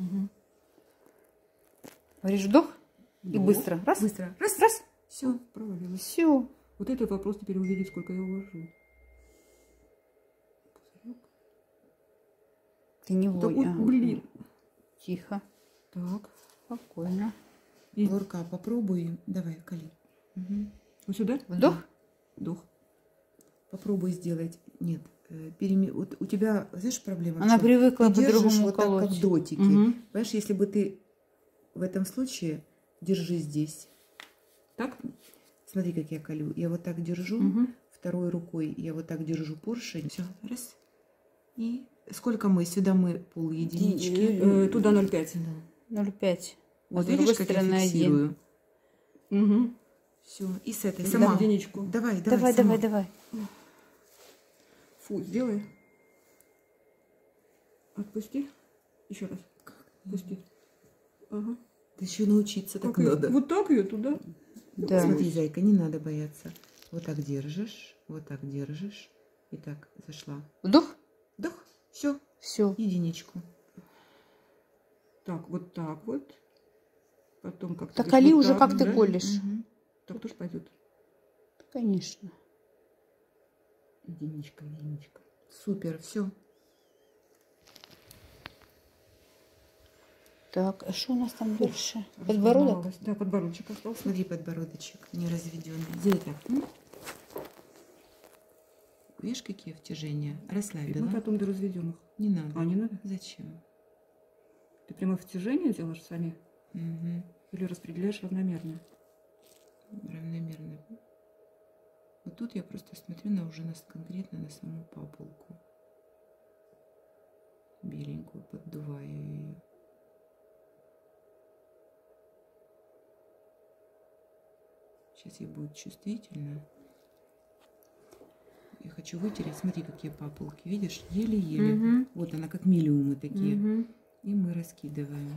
Угу. Говоришь вдох и Вдох. быстро. Раз. Быстро. Раз, раз. Все, провалилось. Все. Вот это вопрос теперь увидеть, сколько я. Пузырек. Ты не Да вой. вот, Ага. блин. Тихо. Так. Спокойно. И Лорка, попробуй. Давай, Кали. Мгм. вот сюда? Вдох. Вдох. Попробуй сделать. Нет. Э, переме- Вот у тебя, знаешь, проблема? Она привыкла по-другому вот так, как колоть. дротики. Мгм. Понимаешь, если бы ты в этом случае держи здесь. Так? Смотри, как я колю. Я вот так держу. Мгм. Второй рукой я вот так держу поршень. Все, раз. И сколько мы? Сюда мы пол единички. Э, туда 0,5. 0,5. Вот с видишь, как я фиксирую. Угу. Все. И с этой. Сама. Сама. Единичку. Давай, давай, Давай, сама. давай, давай. Фу, сделай. Отпусти. Еще раз. Отпусти. Ага. Да еще научиться так Как надо. Вот так ее туда. Да. Смотри, зайка, не надо бояться. Вот так держишь, вот так держишь. И так зашла. Вдох. Вдох. Все. Все. Единичку. Так, вот так вот. Потом как-то... Так вот Али уже так, как ты да? колешь. Мгм. Так тоже пойдет. Конечно. Единичка, единичка. Супер, все. Так, а что у нас там дальше? Подбородок? Да, подбородочек остался. Смотри, подбородочек не разведенный. Сделай так. м? Видишь, какие втяжения? Расслабила. Ну, потом до разведенных. Не надо. А, не надо? Зачем? Ты прямо втяжение делаешь сами? Мгм. Или распределяешь равномерно? Равномерно. Тут я просто смотрю на уже нас конкретно на саму папулку. Беленькую, поддуваю ее. Сейчас ей будет чувствительно. Я хочу вытереть. Смотри, какие папулки. Видишь? Еле-еле. Мгм. Вот она, как миллиумы такие. Мгм. И мы раскидываем.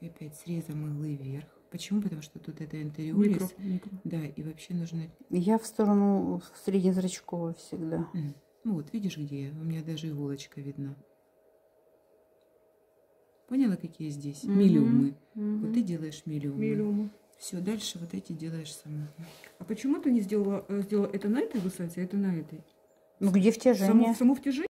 И опять срезом иглы вверх. Почему? Потому что тут это интериорис. Микро, микро. Да, и вообще нужно... Я в сторону среднезрачковой всегда. М, Ну вот, видишь, где я? У меня даже иголочка видна. Поняла, какие здесь? Мгм. Миллиумы. Мгм. Вот ты делаешь миллиумы. Миллиумы. Все, дальше вот эти делаешь сама. А почему ты не сделала, э, сделала это на этой высоте, а это на этой? Ну где Само, втяжение? само втяжение?